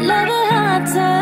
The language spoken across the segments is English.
love a hot time.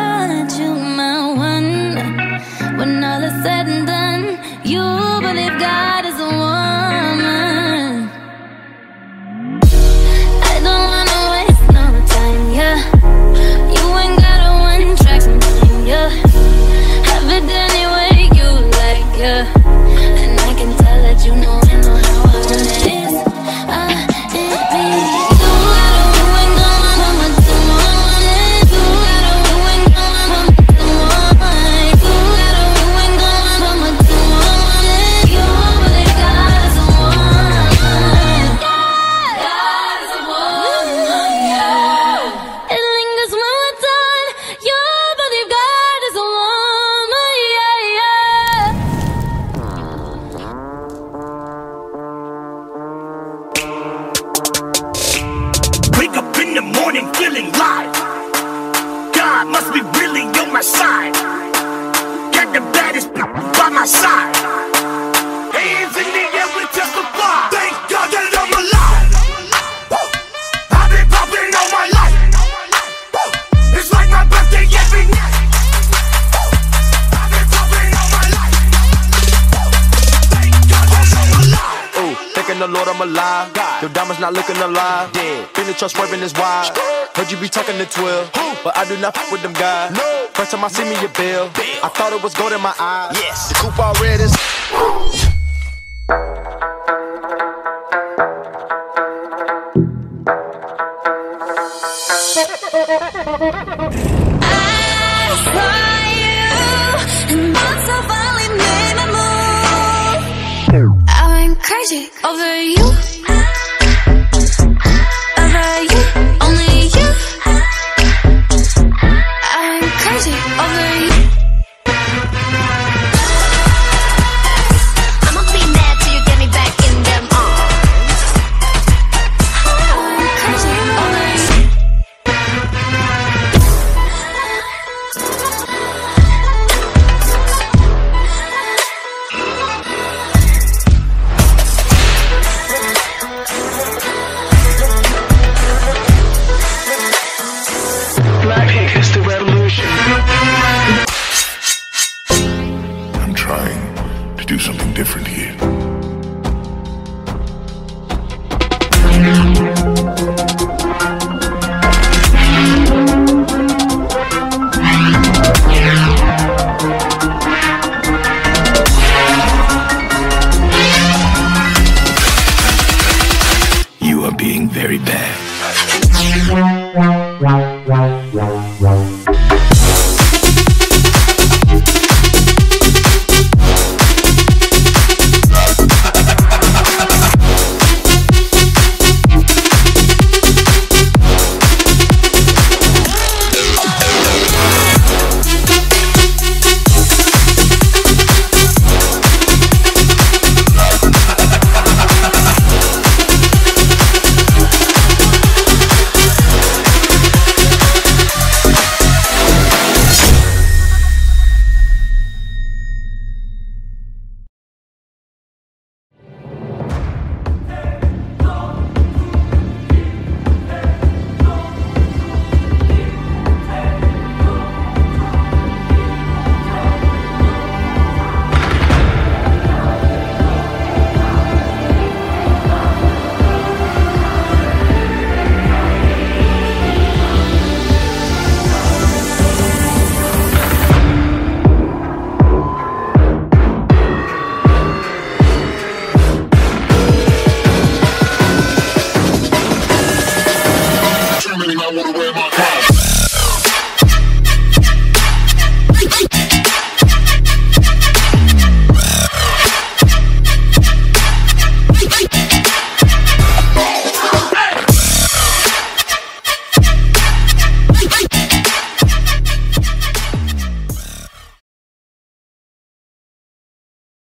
the Lord, I'm alive. God. Your diamonds not looking alive. Dead. In the trust, swerving is wild. Heard you be talking to 12, but I do not fuck with them guys. No. First time I see me, a bill. I thought it was gold in my eyes. Yes. The coupe all red is. I magic over you. very bad. wanna wear my crown.